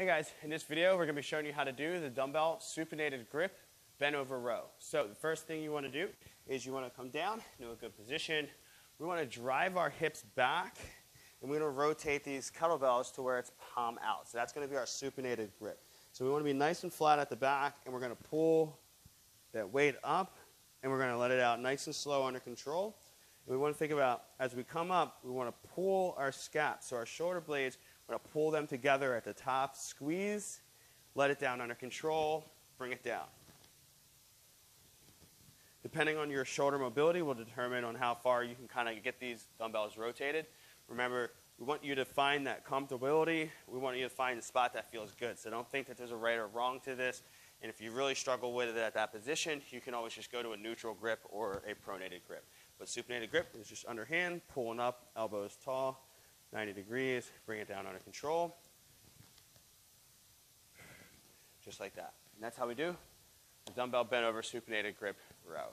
Hey guys, in this video we're going to be showing you how to do the dumbbell supinated grip bent over row. So the first thing you want to do is you want to come down into a good position. We want to drive our hips back and we're going to rotate these kettlebells to where it's palm out. So that's going to be our supinated grip. So we want to be nice and flat at the back and we're going to pull that weight up and we're going to let it out nice and slow under control. And we want to think about as we come up, we want to pull our scap. so our shoulder blades going to pull them together at the top, squeeze, let it down under control, bring it down. Depending on your shoulder mobility will determine on how far you can kind of get these dumbbells rotated. Remember, we want you to find that comfortability. We want you to find the spot that feels good. So don't think that there's a right or wrong to this. And if you really struggle with it at that position, you can always just go to a neutral grip or a pronated grip. But supinated grip is just underhand, pulling up, elbows tall, 90 degrees, bring it down under control. Just like that. And that's how we do the dumbbell bent over supinated grip row.